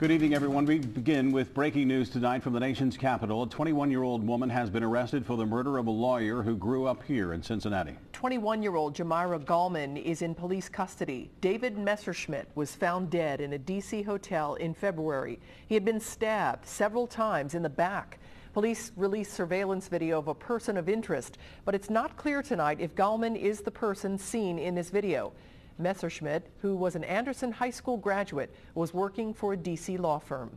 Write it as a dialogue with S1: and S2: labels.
S1: Good evening, everyone. We begin with breaking news tonight from the nation's capital. A 21-year-old woman has been arrested for the murder of a lawyer who grew up here in Cincinnati.
S2: 21-year-old Jamyra Gallmon is in police custody. David Messerschmitt was found dead in a D.C. hotel in February. He had been stabbed several times in the back. Police released surveillance video of a person of interest, but it's not clear tonight if Gallmon is the person seen in this video. Messerschmitt, who was an Anderson High School graduate, was working for a D.C. law firm.